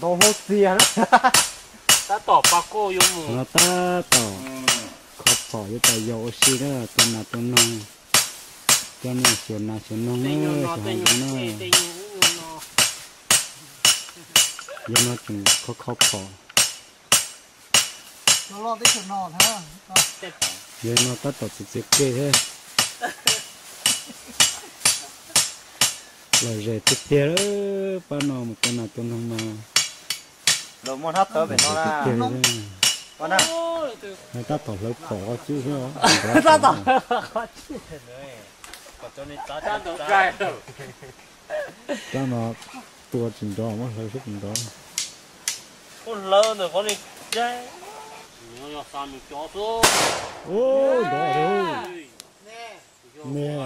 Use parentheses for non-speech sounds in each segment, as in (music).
đồ hốt xìa đó. (laughs) Ta tỏ bà cô yêu mù. Nó ta tỏ. Khó bỏ với tài dầu xí đó tuần nào tuần nông. Cho nên xuân nào xuân nông tên nữa nhiều nó xuân tên nào nhiều nữa tên nhiều nó. Nhưng nó chừng khó khó bỏ nó lo tới chuột nòn ha giờ nó tắt tỏ tự tự kê thế lời rể tiếp theo đó ba nó một con nào tuần nông mà đồ môn hấp tới về nó là con à người ta tỏ lớp khó chứ ta tỏ cho nên ta ta. đâu cái cho nó tua chừng đó mà hơi sức chừng đó con lớn rồi con đi. Chơi nhớ sao mình cho số ô đó rồi. Nè.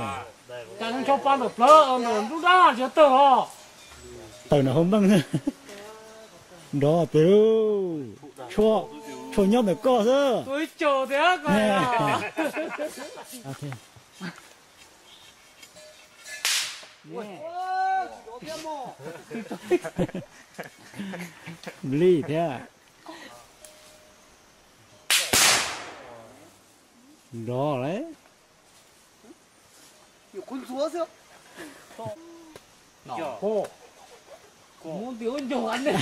Ta không cho pan được lỡ ông rồi lúc đó ho tàu nó không bằng nữa đó tiêu cho cho nhau mày co chứ tôi chờ thế (laughs) à thế. Ly thế à. Đó đấy. Con chúa xưa cô muốn cho anh đấy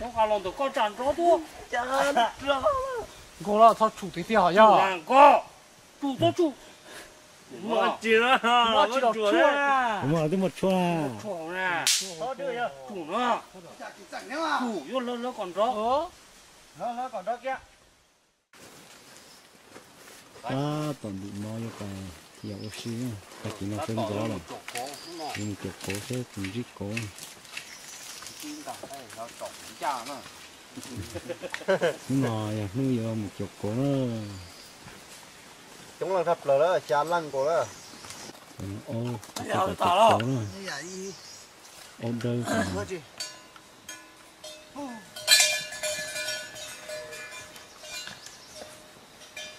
có khả năng được con tràn rõ tu cô là thằng chủ tiểu chủ nhá có chủ to chủ mà chỉ là nó chỉ đọc chua rồi tôi một chỗ là chủ nè chủ nó mà chủ vô lớn lớn còn rõ ờ nó nó còn đó kia ta toàn bị mò cho cái thì ở xí cái chỉ nó phân gió là nhưng chụp cổ sẽ cùng rít cổ nhưng mà nuôi giờ một chục cổ nó chúng là thập rồi đó cha lăng của đó. Ô chục cổ đi ô đơn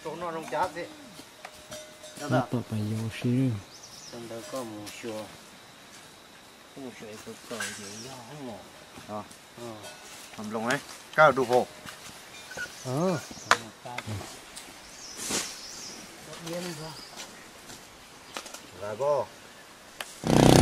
chúng nó. Không chát gì nó tập phải vô xí真的个母学，母学个个也要么。 Ờ. Ừ. làm lồng ấy cao đủ hồ ờ là go cho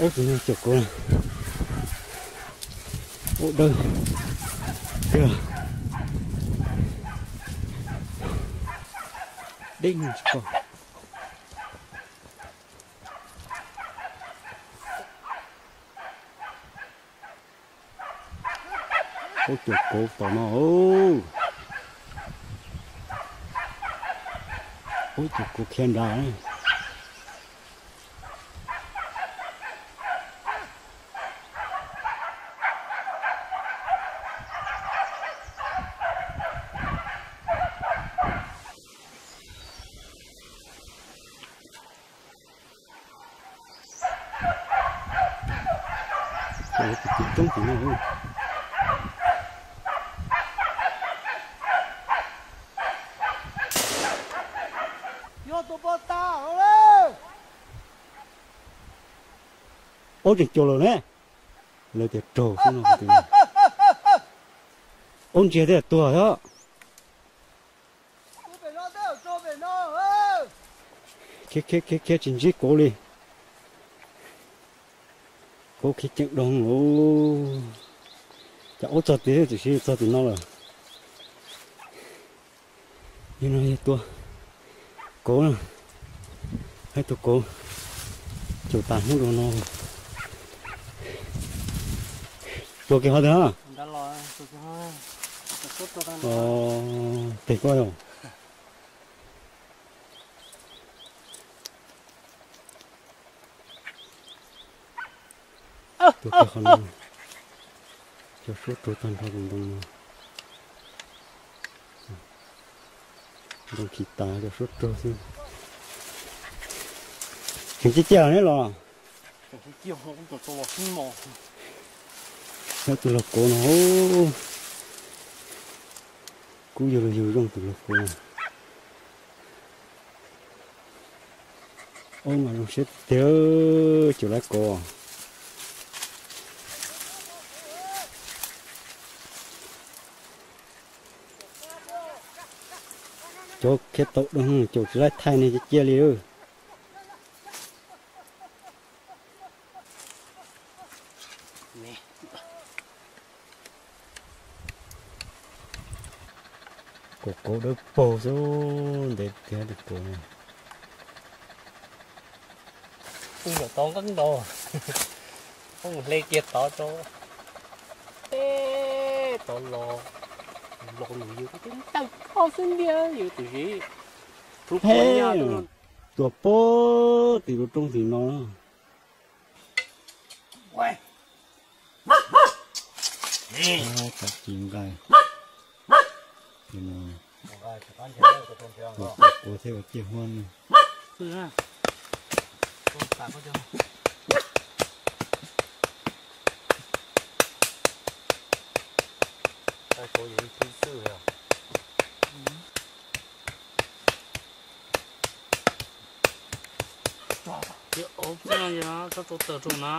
Ốc thì nó chụp cổ này đơn kìa. Đinh còn có chụp cổ tò mò ô. Ốc chụp cổ khen đá này. Ủa, cái chuyện trống thì nó không yo tu bơ ta ơi ôi trời trồ rồi nè lời thì trồ không nào thì ôn chia thế tua đó. Tu về nó đâu tu về có cái chữ đông ngủ. Cháu cho tí chỉ khi cho thì nó là như nó tua. Cố nè hay tôi cố. Chủ tàn hút đồ nó. Tua cái hoa đó à? Ờ, thì coi rồi. tôi cho con cho suốt toàn hoa cùng đồng đồng khí tá cho suốt tôi xin chúng chỉ chờ lo chúng chỉ chờ không có tôi không mò. Sao tôi lọc cổ nó. Cú giờ là giờ trong tôi lọc cổ. Mà nó sẽ tiêu chỗ lá cổ chỗ kia tụ đúng chỗ rất thay này chia liu cổ cổ được bổ số để kia được cổ này tôi là to cắn đồ. (laughs) Không lê kia to cho to lò lo nhiều cái tao khó xin bia nhiều từ gì lúc tôi tua bố thì nó trong thì nó. Quay nè à, cả chim gai thì nó. Cổ cổ theo cái chiếc hoan này ừ ha. Con cả có cho ai có gì thứ sự à cái ốp cái này nó tổ tờ trong nó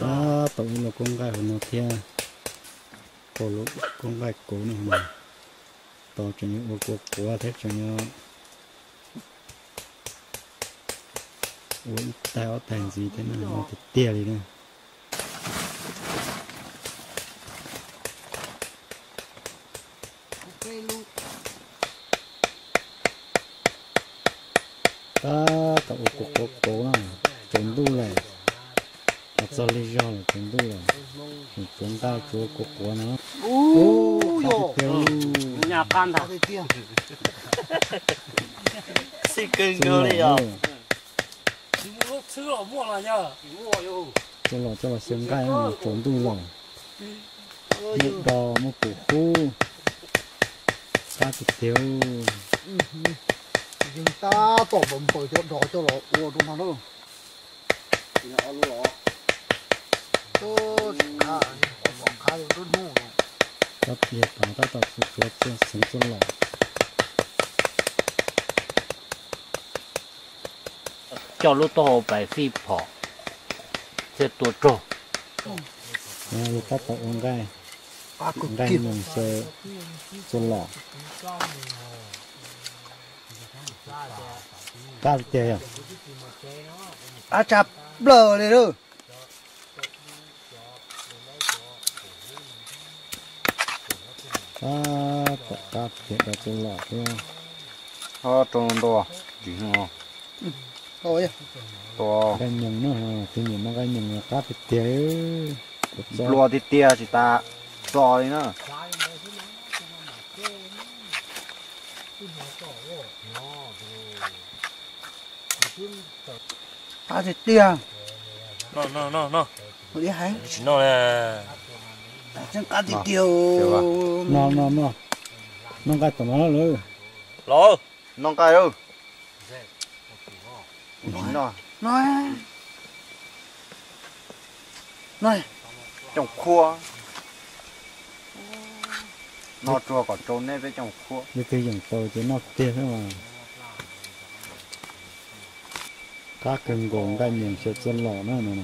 ta tổng là con gái của nó theo cổ lỗ con gái cổ này mà to cho những ô cuộc cổ thế cho nó uống tao thành gì thế này nó thì tia đi nữa ta cậu cổ cổ cổ này chống đu này đặt ra lý do là chống đu này thì chúng cổ cổ nó (laughs) đi theo nhà can xí cưng cho cơ đi nó à. Mua thứ là mua là nhá mua yêu cho nó cho nó xem gai nó chống đu lòng một đò một cổ khu ta đi theo Nhưng ta tổ bấm bởi cho đó cho nó ủa đúng không? Đâu. nó luôn rồi Tôi khá bọn khá được rất ngu. ta phía ta ta tập sự chúa cho sống cho lòng cho lúc to phải phi bỏ sẽ tổ trộn Nên ta tập con gai Ta cực gai kịp. mình sẽ cho lọ ta đi theo À chạp blờ này đâu. Ta tập ta thiệt là cho lọ theo Ờ, trông to, chỉ nó Rồi. to, cái nhung nó ha thì nhìn nó cái nhung là ta đi theo Được rồi. lùa chỉ ta to đi nữa. cắt thịt tiền. no no no no, đi chỉ nó là Chân ta thì tiêu. nó nó nó nó cái tụi nó lỗ Non cay đâu. Chỉ nó Nói. Nói. trong khua. Nó chua còn trốn đấy với trong khua. như cái dòng tàu thì nó tiền thế mà các cần gồm cái nhung sẽ cho lọ nữa nè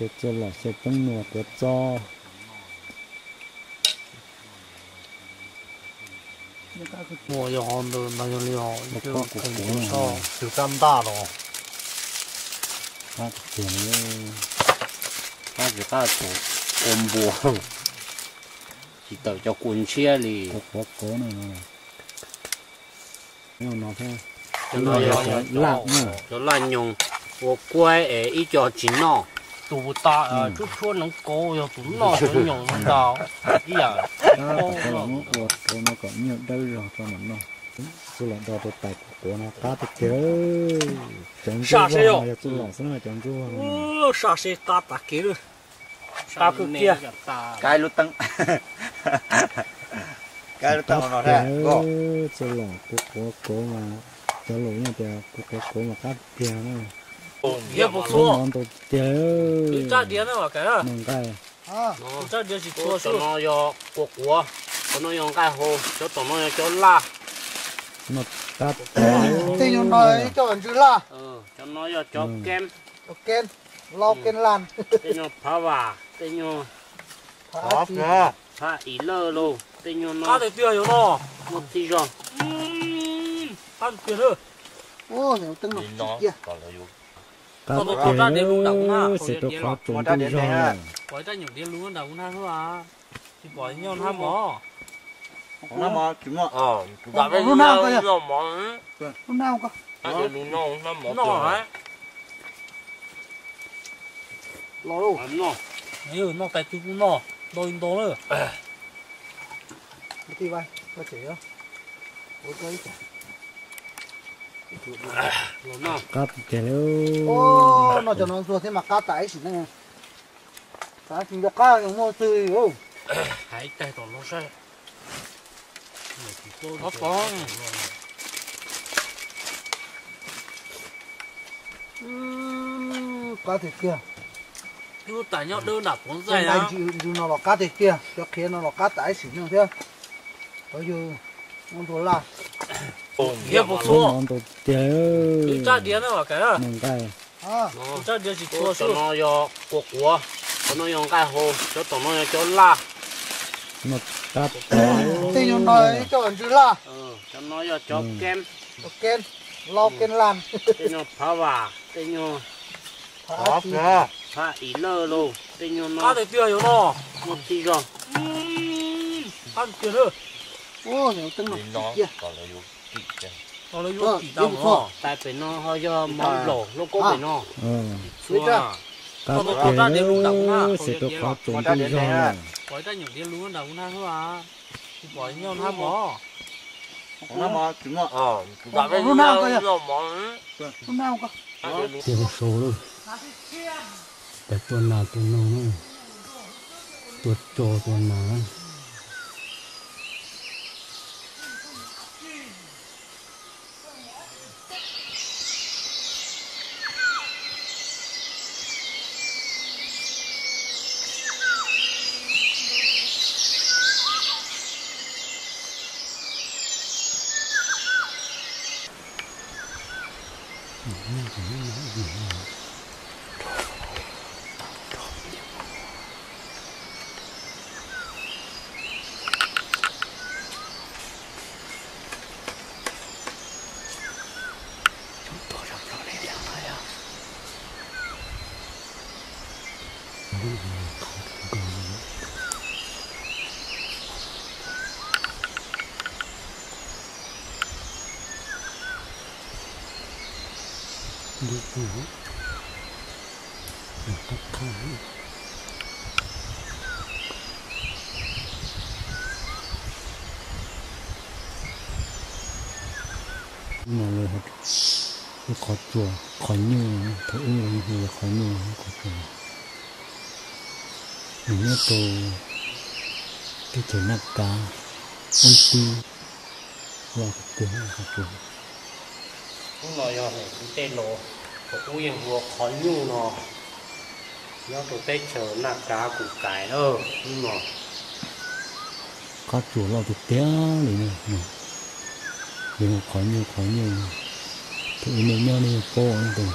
sẽ cho lọ sẽ tung nua của cho. Mua cho hòn đồ mà cho liều Một chứ con không cục có của so nó. từ cam ta các tiền nữa ta chỉ ta chủ ôm bùa. Chỉ tự cho quần chia đi có có này nè nhưng nó thế. Cho nó nó là cho cái cho lạc nữa. cho là nhung đủ ta chút chút nó cố rồi cũng lo rồi nhổ nó đào ý à cố rồi cố nó có nhiều đâu rồi cho mình nó cứ là đào được tại của nó cá thì kéo chọn sao sẽ rồi cứ là sao mà chọn chưa sao sẽ cá ta kéo cá cứ kia cái lút tăng cái lút tăng nó ra cố cho lòng cố cố mà cho lỗi nhà bè cố cố mà cá bè nữa 也不 không 错， ngon đồ tiêu 你炸碟那么改了， ngon cái 啊，你炸碟是 cho 多 cho 数， nó yo của của cho nó用cái hồ cho tụi nó cho la nó cá tên nhau nói cho anh chứ là ừ cho nó yo cho Ừ. kem ok lo ken lan tên nó phá và tên nó phá chi phá ý lơ luôn tên nó cá nó 的碟有喏， một tí rồi 嗯，cá的碟了， ô nếu từng nó kia cá Còn một con ta tiêu sẽ được khó trốn đi rồi bỏ ra những điều luôn đâu na nó à thì bỏ nhau na mỏ na mỏ kiếm mỏ ờ đã biết luôn nào coi luôn mỏ luôn nào. Coi. Luôn nào na mỏ nào hả? Lo đâu nó nếu nó cái thứ nó đôi đó nữa. Đi vai. Có chỉ không có cái nó cá kia ô nó cho nó rồi thế mà cá tải chỉ này. Cá chỉ được cá những mua ô. Hãy tay toàn nó sẽ. có cá thịt kia. Cứ tại nhau đơn đạp cuốn Hôm dài á. nó là cá thịt kia cho kia nó là cá tải xỉn như thế bây giờ nó rồi là 也不 không 错， ngon đồ tiêu 你炸碟那么改了， ngon cái à 你炸碟是多 cho 数。 nó yo của của cho nó dùng cái hồ cho tụi nó cho la nó cá tên nhau nói cho anh chứ là ừ cho nó yo cho Ừ. kem ok lo ken lan tên nó phá và tên nó phá chi phá ý lơ luôn tên nó cá nó的碟有喏， một tí rồi 嗯，cá的碟了， ô nếu từng nó kia chỉ cho nó lấy vô chỉ đâu mà tại bên nó họ do mong lộ nó có bên nó ừ. Suy ra ta có để luôn đâu sẽ được có tổn thương rồi bỏ ra những cái luôn đâu thôi à. Bỏ nhau na mỏ na mỏ chúng nó ờ cái luôn nào coi luôn nào coi. Tiền số luôn. Để tuần nào tuần nào nữa tuột trò tuần đi nữa một cách khác mọi người hết cái khó chùa khó như thấy người người khó như khó chùa mình nhớ tô cái chỗ nắp cá ông ti và cái tiếng là khó chùa cũng nói yo cũng tên lỗ của cũng yên vừa khó nhu nó. Nó tụi tết chờ nạp cá củ cải đó nhưng mà có chủ lo được té này nè nè. Vì một khỏi nhiều khỏi nhiều thì nếu nhau đi cô anh từng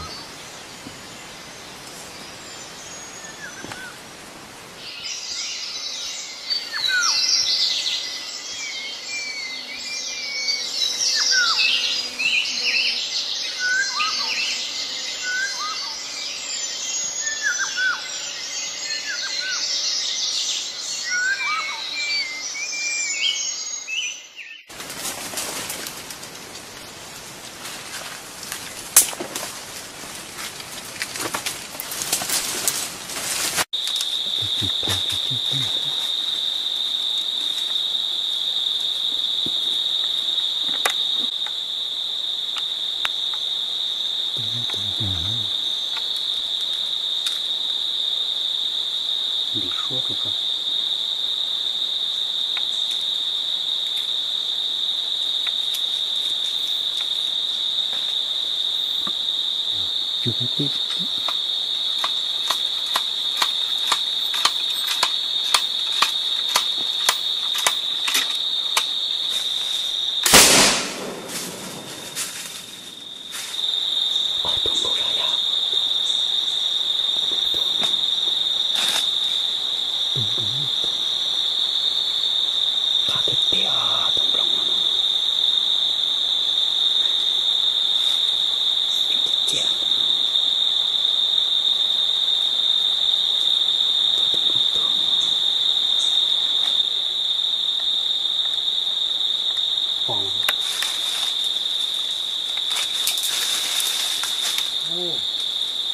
chưa có tiếp ở tuần cổ ra ya cả cái bia trong lòng nó chết Phòng Ô,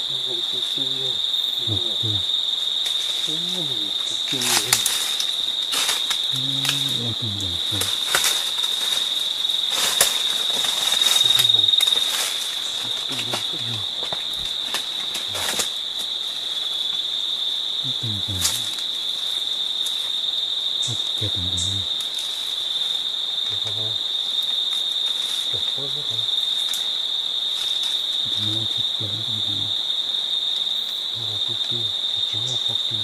nó vẫn cứ chui rồi. Nó vẫn cứ chui rồi. là cùng đồng hồ tình cảm ok tình cảm Được thôi, được thôi. nó thích lắm tình cảm Nó là cái kia, cái chính là cái kia.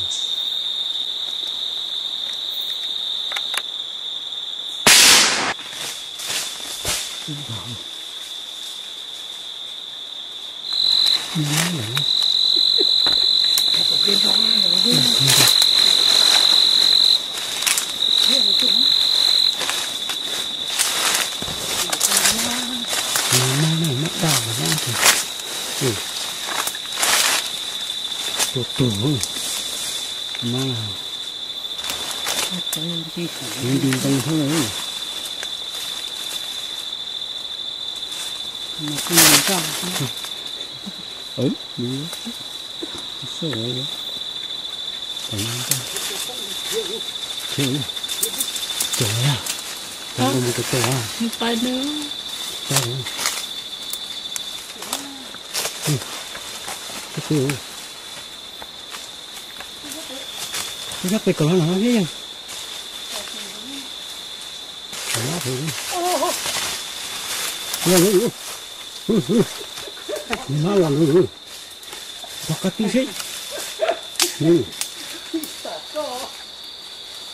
nó này mất đau mà nó thì ừ tổ tổ mà đi đi đông thôi mà cứ nhìn ra ừ đi sợ rồi còn chịu trời à con một cái tổ à. Phải nữa sao rồi ừ. Cái chịu cái gấp cái cỏ nó thấy không nó thì nó nó nó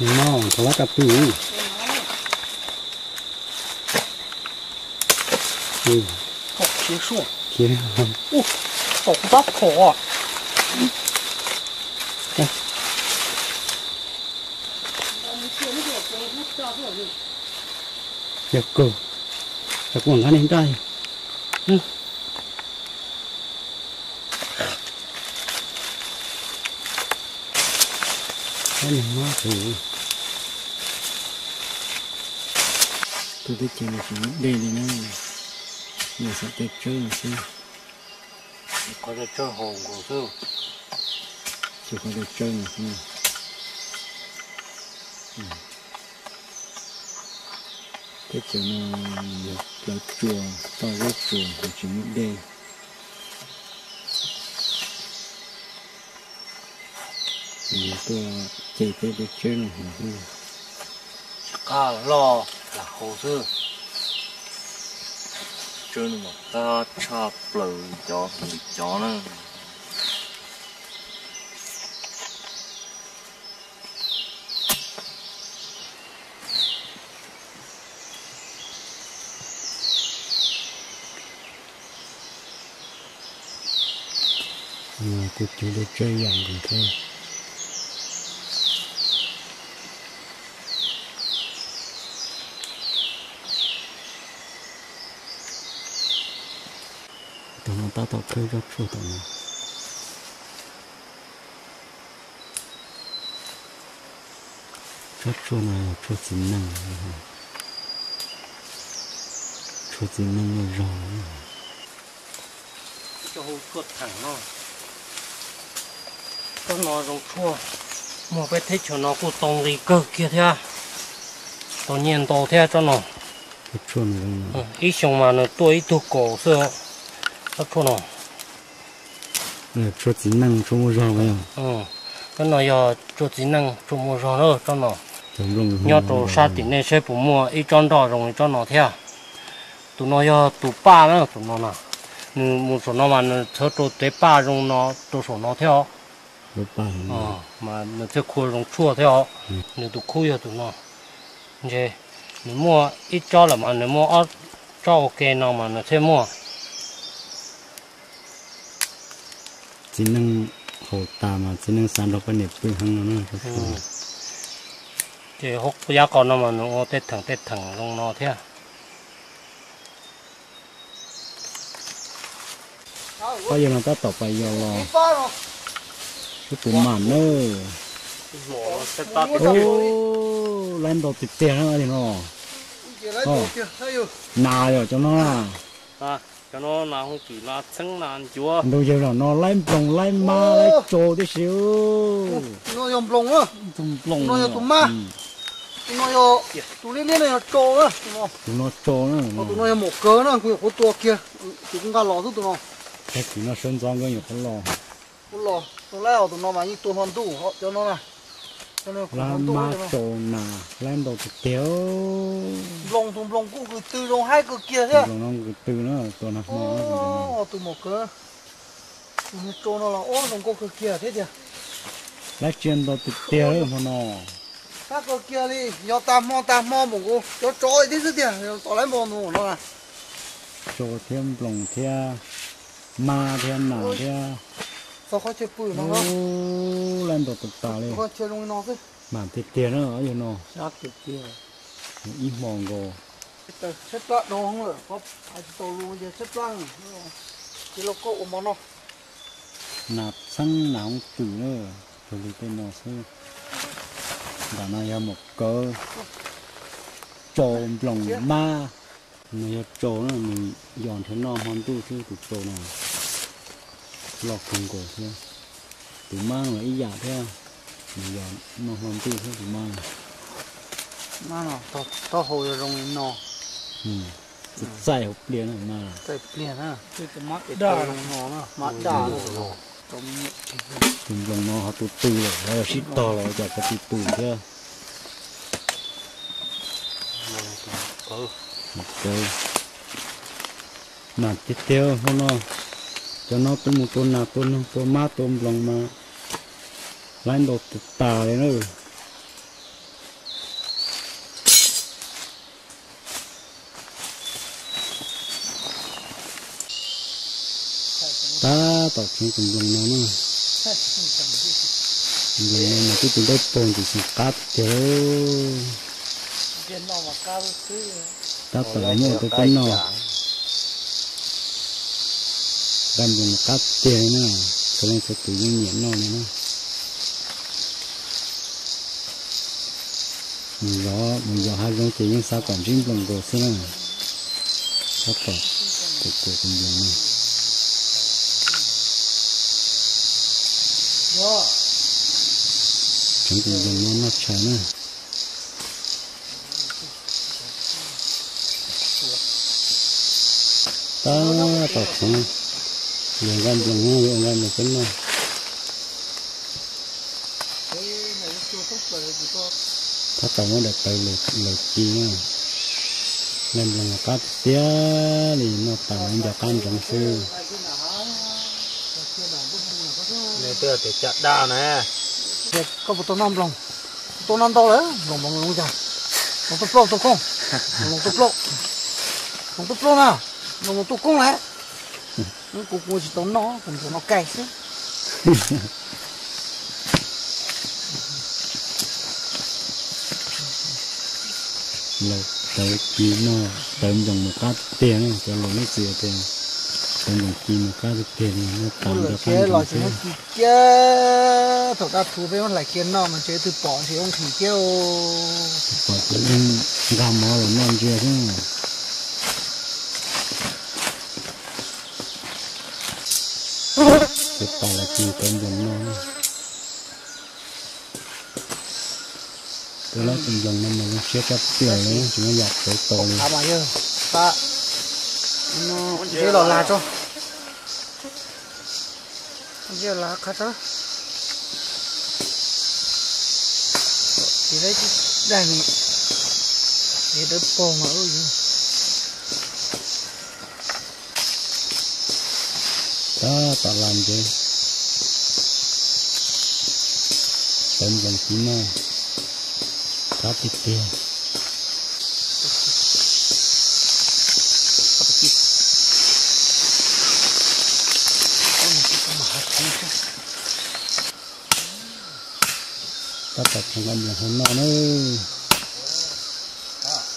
mong ทะลักกระปูอืมหกชิ้นส่วนเขียนครับอู้ตกบับโผล่เดี๋ยวกูจะกวนกันเองได้นะ cái này nó thì tôi thích chơi một chỉ đây đi nữa giờ sẽ tiếp chơi một xíu Có thể chơi hồn của sư. chỉ có thể chơi một xíu cái chỗ nó là chùa to rất chùa của chỉ một đây thì tôi chạy tới được chơi hồi Cả lò là hồ sư. trơn mà ta chọc lời cho thì chó nó mà cô chú được chơi dạng cũng thế tụi nó ta tạo khơi rất chua tụi nó rất chua này chua chín năng chua chín năng là rõ cho hô chuột thẳng nó cho nó rong chua mua cái thích cho nó cũng tông gì cơ kia thế tổ nhiên tổ thế cho nó cái chua này là Ừ, ít xong mà nó tuổi tu cổ xưa nó chua nó chua chín năng chua mua rõ vậy ừ cái nó giờ cho chỉ năng cho mua rồi nữa cho nó nhớ tổ sa tỉnh này sẽ phụ mua ít con đỏ rồi cho nó theo tụi nó giờ tụi ba nữa tụi nó nè một số nó mà nó theo tụi tế ba rồi nó tụi số nó theo ờ mà nó theo khu rồi chua theo nếu tụi khu giờ tụi nó vậy nếu mua ít cho là mà nếu mua cho ok nó mà nó sẽ mua chín năng hồ tà mà chín năng san đâu có nếp bự hơn nó ừ. thì hút giá con nó mà nó tết thẳng tết thẳng trong nó thế có giờ nó ta tập bài giờ lo cái tủ màn nữa ô lên đầu tịt tiền nữa thì nó nào rồi cho nó. À cho nó là không chỉ là trứng là ăn chúa đâu giờ là nó lấy bông lấy ma lấy trồ tí xíu. Nó dùng lồng á, tung lông Nó là tủ ma. nó yo, tụi liên liên này nó trâu á, tụi nó. tụi nó trồ nữa Nó tụi nó một cớ nữa, cái của tua kia, tụi cũng gà lò giúp tụi nó. cái gì nó sơn giang cái nhiều không lo Con lò, tụi leo tụi nó mà như tụi hoàn tụ, họ cho nó này. Là cho nó. trồ nà đầu tịt téo Lồng tụi lồng cũng cứ từ lồng hai cái kia thế. rồi nó từ nó nó mò nó cũng tụi một cớ. Tụi nó là ô, lồng có cái kia thế chân đầu tịt téo đấy mà nó Các cái kia đi, yo tam mò tam mò một cô, cho trôi thế chứ kìa, tỏ lấy mò nó nó trồ thêm lồng theo ma theo nào theo Khó chơi nó không? lên đầu tịt tà lên Khó chơi lồng nó chứ. mà tịt téo nữa ở giờ nó Sát cái kia. ít mòn gồ. Xếp đoạn đồ không rồi có ai tổ luôn giờ xếp đoạn. Chỉ là cậu mà nó. Nạp xăng nào cũng từ nữa. Rồi đi tên nó sư đã ra một cơ trộn lòng ma. Mình trộn nó mình dọn thế nó hoàn tu chứ tụi trộn nào lọt không cổ thế tụi mang là ý giả thế mình dọn nó hoàn tu thế tụi mang. Mà nó to to hồi rồi nó. Ừ. Chỉ dạy học liền rồi mà. Tại liền ha cái mắt cái đà. nó nó mắt đà nó tụi lòng nó họ tụt từ rồi. Rồi xít to rồi chả có tụt từ thế ừ. Ok mà tiếp theo hôm nó cho nó tôm một con nào tôm tôm má tôm lòng mà đồ tự tà đấy nữa ta tao không cùng lòng nó nữa lòng nó mà cái chúng tôi tôm thì sẽ cắt nó mà thứ ta tao mua cái con nó đem dùng cắt tiền nữa cho nên sẽ tự nhiên nhiễm nó nữa. Mình gió mình gió hai giống chỉ những sao còn riêng bằng đồ xưa nữa sắp tỏ tự tự cùng dùng nữa chúng chẳng dùng nó nó chảy nữa. Ta tỏ không người gan dùng nó người gan một cái này nó tổng tốt rồi chỉ có nó đẹp tay lột lột chi nha nên là một cắt tía thì nó tạo nên cho can trong sư này tôi để chặt đa này có một tô năm lòng tô năm to đấy lòng bằng lòng chả lòng tốt lô tốt không lòng tốt lô lòng tốt lô nào lòng tốt công này nó mua chỉ tốn nó cũng (laughs) tốn nó cày chứ. Lâu tới chỉ nó tấm dòng một cát tiền cho nó nó xìa tiền. Tấm dòng chỉ một cát tiền nó tầm được cái lò chỉ nó chỉ kia. Thổ ta thú với nó lại kia nó mà chế từ bỏ thì ông chỉ kêu bỏ từ gam mỏ rồi nó ăn chưa thế cái tàu là chỉ cần dần nó từ lúc dần dần nó mình sẽ cắt tiền đấy chúng nó dọc cái tàu này ta nó dễ lò lá cho dễ lá khát đó thì đấy đây thì đỡ bò mà ơi đó ta làm gì tầm dòng chi nó cá thịt tiền ta tập thằng anh là hôm nọ nữa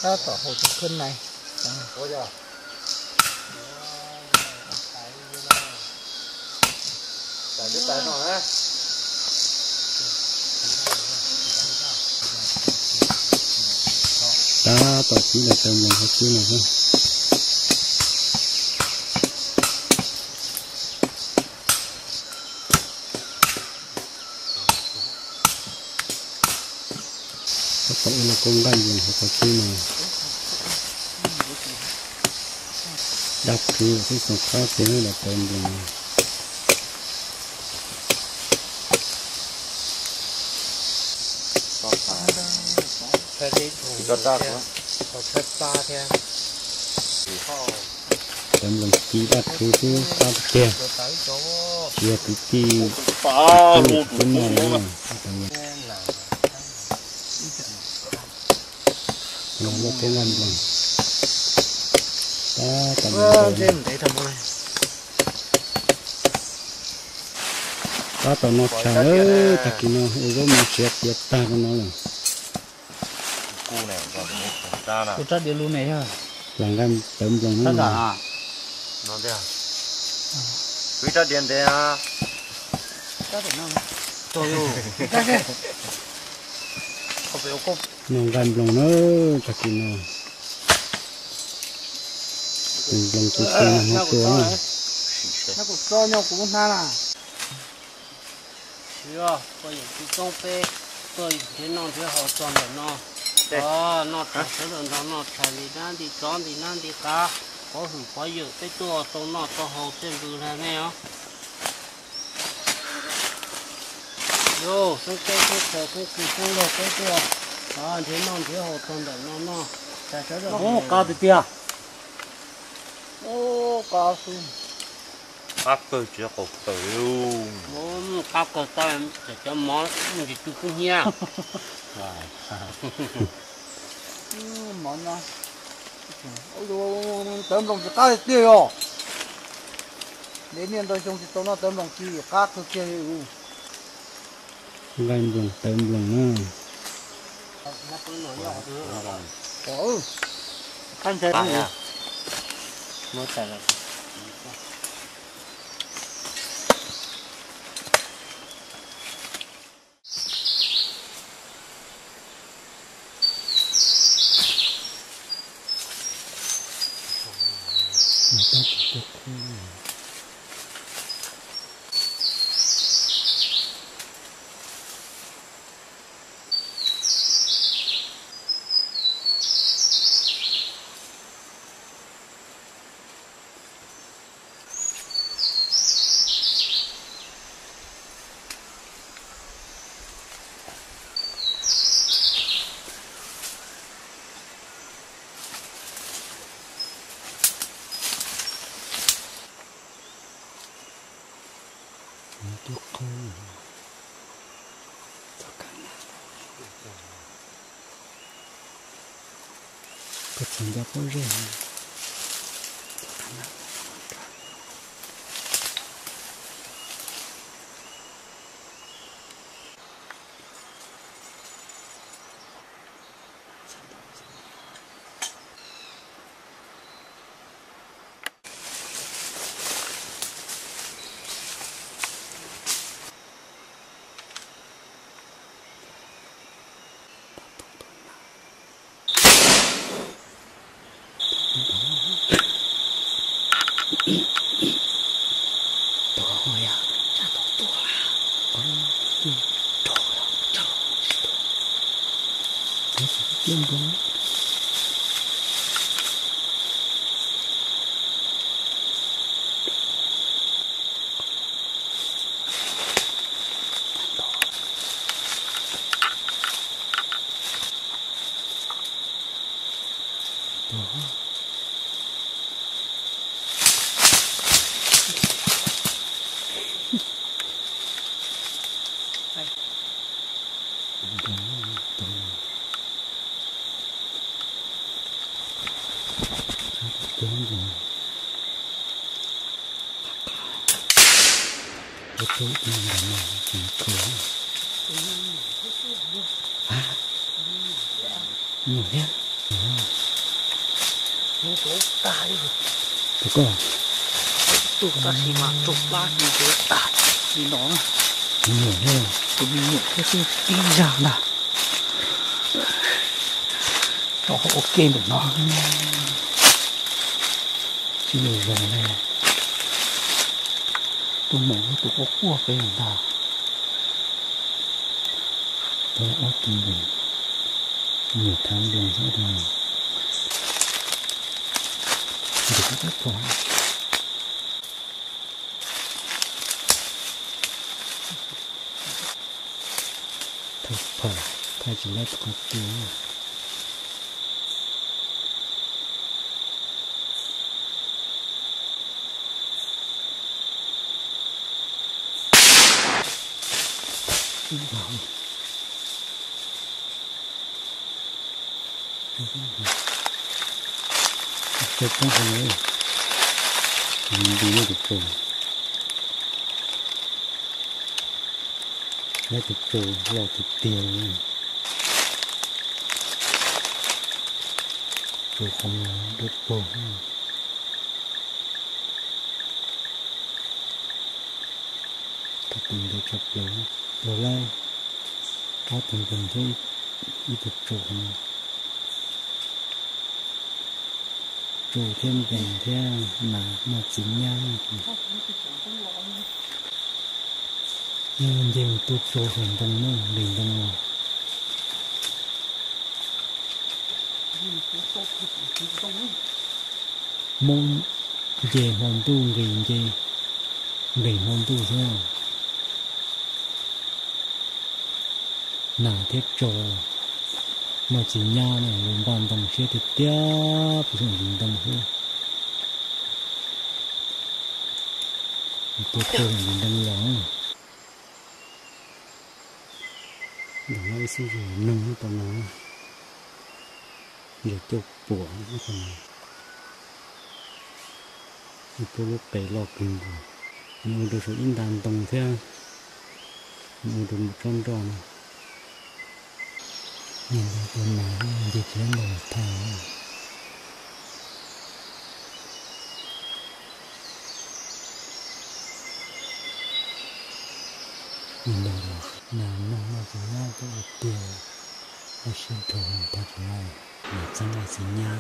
ta tỏ hồ chụp thân này chỉ là cho mình một xíu này thôi có là con gái mình hoặc là khi mà? Đắp thì cái sọc khá tiếng là tên mình. Hãy subscribe cho kênh Ghiền Mì Gõ Để không bỏ lỡ những video hấp dẫn còn thất ba thế em làm chi bắt thứ thứ ba kia kia thứ chi cái này là nó có cái lần này. ta tầm ta tầm nó chở ta kia nó rồi nó chết chết ta nó rồi cô trát đi luôn này hả lần gan chấm lần nó là nó thế à? à. Quý trát điện thế à? Chất điện nào? Tôi u cái cái có phải có lần gan lần nó chắc gì nào lần lần tôi chơi nó tôi à nó cũng cho nhau cũng na là. Chưa có những cái công phê. Tôi thế non thế họ tròn là non nó ờ nó trả số lượng nó nó đi đi chọn đi đang đi cá. Có hủ có dự cái tua tôi nó tôi hậu trên bự này nè ó yo cái cái cái cái cái cái cái cái cái tua ờ thế nó thế họ chọn được nó nó trả số lượng ô cao từ tia ô cao su các cơ chỉ có tử. Luôn muốn các cái tay để cho món gì chú cũng nha (laughs) 맞나? 어이구, 덤벙지 까지 뛰어요. 내년도 정신 떠나 덤벙지 까 그렇게 해요. 덤벙, 덤벙, 응. 어우, 한 대로. 못 잘랐어. どっかどこに的不热。Chỗ đi là mà chỉ cửa à nhiều thế những chỗ ta đi thế có tụ ta xì mà tụ ba những chỗ ta đi nó nhiều thế tụi mình nhận cái sự tin rằng là nó ok được nó chỉ nhiều rồi này tôi mổ tôi có cua với người ta tôi đã tìm được nhiều tháng đường sẽ rồi được rất có thật phải thay chỉ là có tiếng เก็บต้อเลยมันดีไม่ติดตัวไม่ติดตัวเราติดเตียงตัวของเราด้วยตัถ้าเป็นเจ็บเด็กเราไล่ถ้าถึงนเป็นที่ที่ติดตัว chủ thêm cảnh theo là một chính nhau nhưng giờ tôi số phần toàn nữa đỉnh đông rồi môn về hoàn tu gì gì về hoàn tu sao nào thiết trò mà chỉ nhà này lên bàn đồng xe thì tiếp không dùng đồng xe tôi tôi là mình đang lo đừng nói gì gì nâng tao nói giờ cho bùa nó còn. Tôi lúc cái lọ kinh rồi mua được số in đàn đồng theo mua được một trăm tròn nhìn thấy con má dịch lên đầu thảo nhìn đầu rồi là nó mà chỉ nhau có một tiền nó xin thù thật chỉ mà chẳng ai chỉ nhau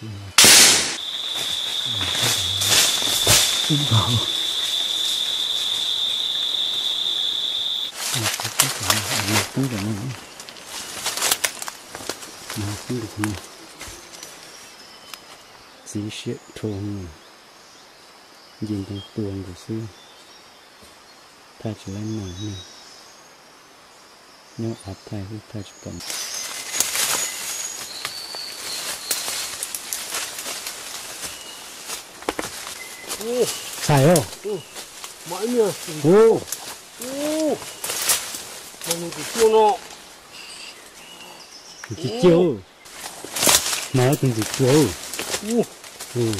Hãy kênh Ghiền Mì Gõ Để không bỏ lỡ một cũng được nữa mà cũng được nữa chỉ sẽ thôn nhìn thấy tuồng của sư ta chỉ lấy nổi này nếu áp thay thì ta chỉ cầm. Xài không? mọi người ô. Mà mình chỉ chua nó chỉ chiều Nói từng chỉ chiều ô Ừ.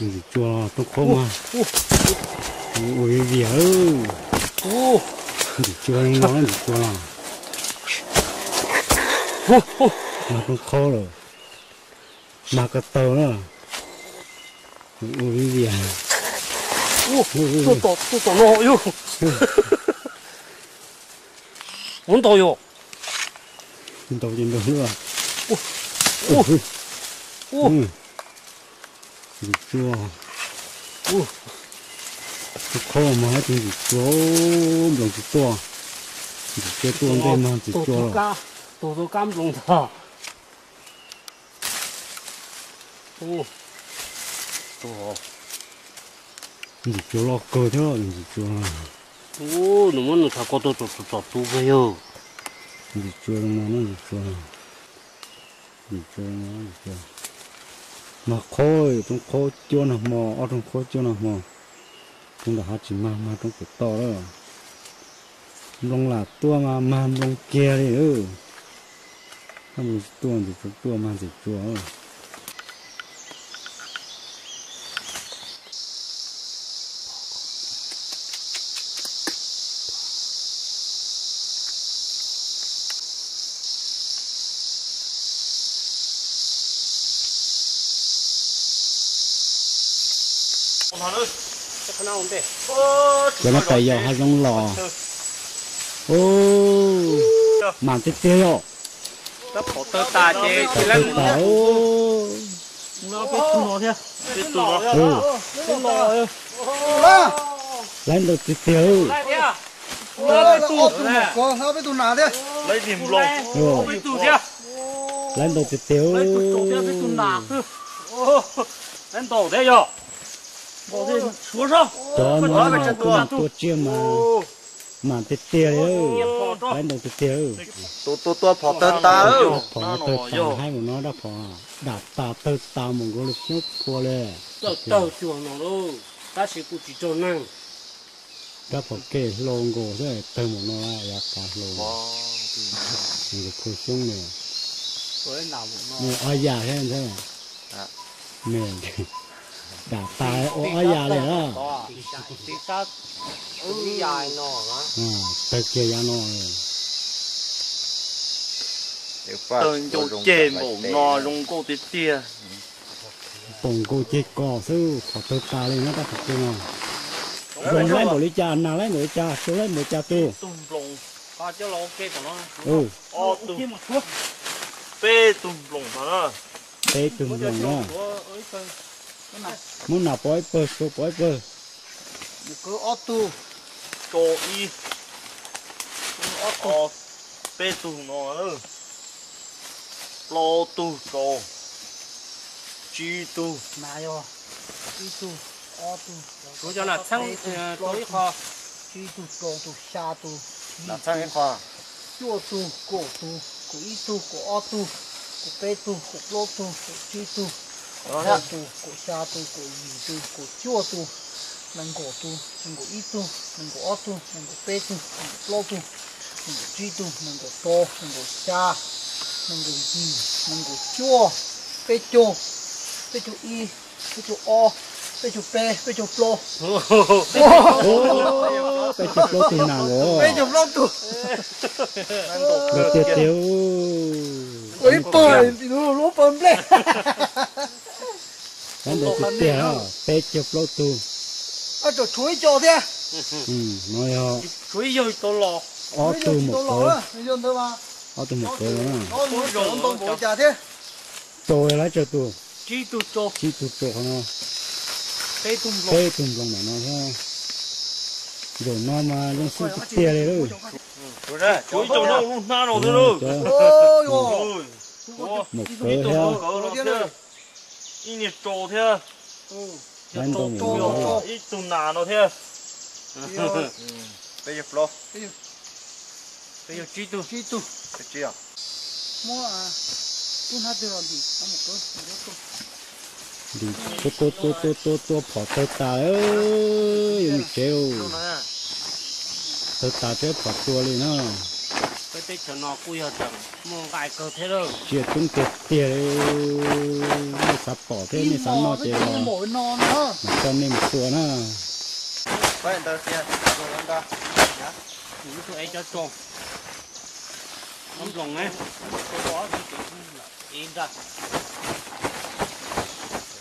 Từng chỉ chiều tôi khó mà Ôi vì ơi ô Chỉ chỉ chiều là ô ô Mà cũng khó rồi. Mà cái tàu đó vì à ô tôi tỏ tôi tỏ nó yêu muốn tỏ yêu Tàu trên đường nữa ui ui gì chua ui cái kho mà hết gì chua đồng gì chua gì chua chua đây mà tổ chua tổ tổ cam lồng thọ ô tổ gì chua lo cơ thế gì chua ô nó muốn nó thà có tổ tôi tổ tôi tổ về yo gì mà nó gì chua gì chua nó gì chua mà khôi trong khôi chua nào mò ở trong khôi chua nào mò trong đó hạt chỉ mà mà trong cái to đó lông là tua mà mà lông kia đi ừ không tua gì tua mà gì chua ừ. Giờ nó tay vào hai lông lò. Ô, màn tiếp theo. Nó phổ tơ ta chê Tại tôi bảo nó biết tu nó thế biết tu nó ừ nó lên được tiếp theo. Lại à nó ốp tụ nó biết tụ nào thế lấy điểm lồng ừ biết thế lên được tiếp theo. Lấy tu chỗ thế biết tu nào. ô lên tổ thế rồi bỏ thế xuống sao cho Phải nó chân cũng tua. là tua chia mà. Màn tiếp theo đấy lên được tiếp theo tôi tôi tôi phò tơ ta ư phò tơ tà hai một nó đã phò đạp tà tơ tà một cái lúc nhốt phò lệ tàu tàu chuồng nó luôn ta chỉ cụ chỉ cho năng. Đã phò kê lông gỗ thế tơ một nó là ya cả lông người khôi xuống này ai già thế thế nè (laughs) đạp tà ô ai già này đó đó thì sao đi dài nó hả à tơ kia ya nó rồi tên chỗ chê mổ nò lông cô tí tia bông cô chết cò sư phò tơ tà lên nó phò kia nào dùng lấy một ly trà nào lấy một ly trà số lấy một trà tu lồng ừ. Ô tùm bê tùm lồng nó tê tùm dùng nó muốn nào bói bơ số bói bơ. Cái ốp tụ. cho y. Ô bê tùm nó nữa lo tù cho chi tù Này rồi. Đi tụ, ốp tụ. rồi cho là sang tối kho. Đi tụ, trộn tụ, xa tụ. là sang cái khoa chua tu cổ tu. Cổ y tu cổ o tu. Cổ pe tu cổ lô tu cổ chi tu cổ xa tu cổ xa tu cổ y tu cổ chua tu nâng cổ tu nâng cổ y tu nâng cổ o tu nâng cổ pe tu nâng cổ lô tu nâng cổ chi tu nâng cổ to nâng cổ xa nâng cổ y nâng cổ chua pe chua pe chua y pe chua o pe chua pe pe chua lô ô cái chụp lô từ nào rồi pe chua lô tu lô tiêu tiêu Ôi bời, nó lúa bơm lên. (laughs) cái đồ tiêu tiêu bé chụp lô từ À, chỗ chuối cho thế. ừ nói ho chuối rồi tôi lo ó từ một Tôi cái lỗ ó từ một cái đó. Nó nuôi trộn tôm bổ trà thế. tôi lấy cho tôi. Chi tu cho. Chỉ tôi cho nó. Bê tùm lồng bé tùm lòng mà nó ha rồi nó mà lên tiêu tiêu đấy rồi. Rồi đấy chuối cho nó luôn na rồi Ừ, cho Ôi ôi một cái nó thế. ít nhiệt tôm tùm một lồng, cái ít tùm nà nó thế. (laughs) Bây giờ flow bây giờ chi tu? Chi tu. chi à? Mua à. Tuôn hát được gì? Nó một cái. một cái tu. Đi tô tô tô tô tô tô bỏ tơ tà ơi mình treo tơ tà treo bỏ tua lên nó cái tết cho nó quy hợp chẳng mua gài cơ thế đâu. Chia tung tiệt tiệt nó sắp bỏ thế này sắm nó thế chú mỗi non mà cho nên một tua nó quay tơ tia rồi lên đó những tụi ấy cho trộn không lồng ấy. Tôi bỏ thì in ra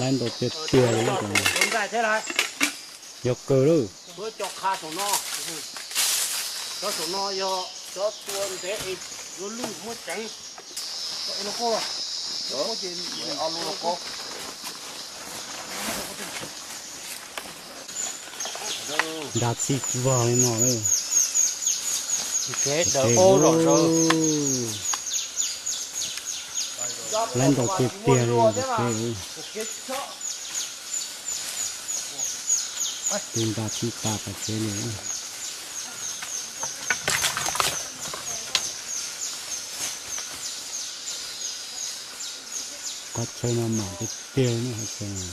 nên tôi chết chưa đấy rồi nhọc cơ rồi bữa cho kha sổ no. Cho sổ no cho cho tuôn thế luôn luôn lưu mất trắng. Vậy nó cô rồi đó. có chuyện ăn luôn nó cô đặt xịt vào nó rồi chết đỡ ô rồi rồi lên đầu tiệt tiền tiền. Bạc chi bạc ở trên này có chơi nó mở cái tiền nữa chơi này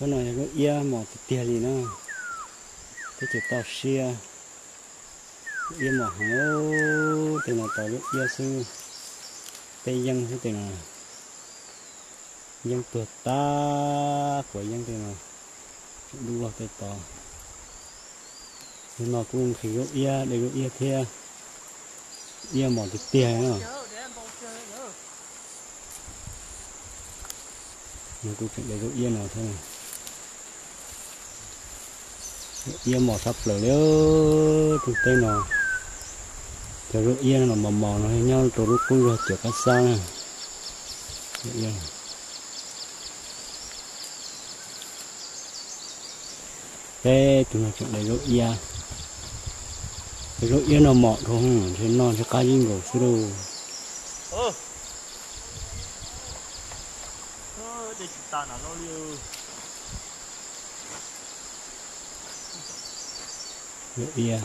cái này nó ia mỏ tiền gì nữa. Cái chỗ tàu xe yên mà hổ tiền là tàu lúc gia sư? Tây dân cái tiền là dân tuột ta của dân tiền là đua cái tàu nhưng mà cũng khi lúc ia, để lúc ia thea ia mỏ cái tiền nữa nhưng cũng để lúc ia nào thôi yên mỏ sắp lửa liêu từ tên nào? Từ lúc yên nó mò mò nó nhau từ lúc cuối rồi chở cái sang yên. Thế tụi nó chọn để lúc yên. Từ lúc yên nó mọ thôi thì nó sẽ cá dinh của sư đồ để chúng ta nó yên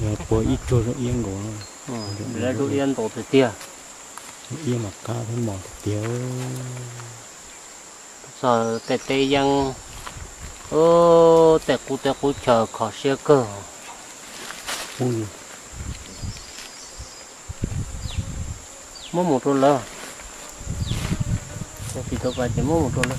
bữa ít cho lúc yên nó. Để tụi yên. tổ thì tia. Yên mà cá thấy mỏ thì tiêu giờ tệ tệ yang ô tệ cú tệ cú chờ khó xe cơ. Ui. Mua một đô la thì tôi phải chỉ một đô la